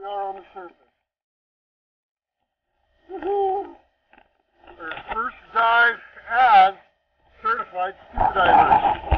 we are on the surface. Our first dive as certified scuba divers.